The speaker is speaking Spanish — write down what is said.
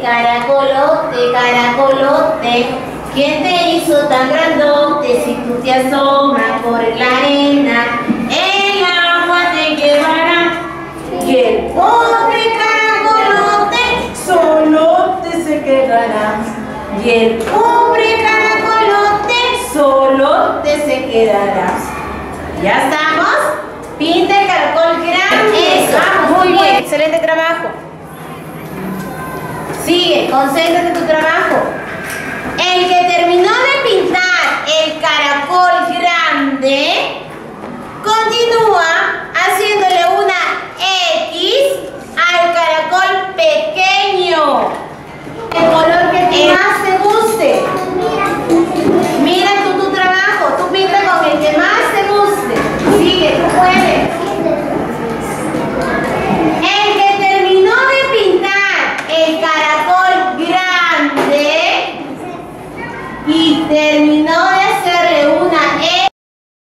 caracolote, caracolote, ¿quién te hizo tan grandote si tú te asomas por la arena? El agua te llevará que el pobre caracolote solo te se quedará. Y el pobre caracolote solo te se quedará. ¿Ya estamos? Pinta el caracol grande. Eso, ah, muy bien, excelente trabajo. Sigue, concéntrate en tu trabajo. El que terminó de pintar el caracol grande, continúa haciéndole una X al caracol pequeño. El color que más te guste. Mira tú tu trabajo, tú pinta con el que más te guste. Sigue, tú puedes. El que terminó de pintar